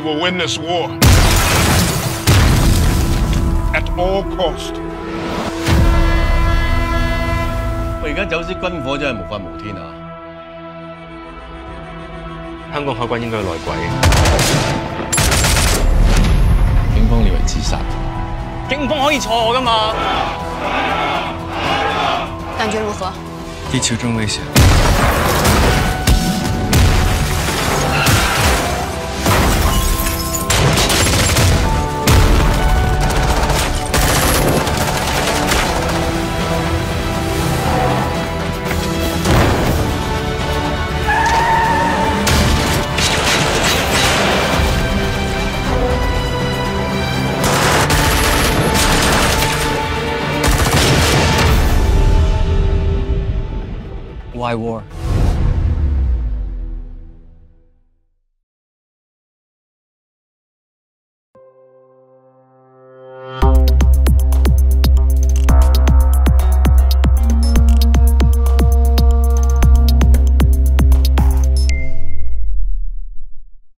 我而家走私军火真系无法无天啊！香港海关应该内鬼。警方你为自杀。警方可以错噶嘛？感觉如何？地球真危险。Why war?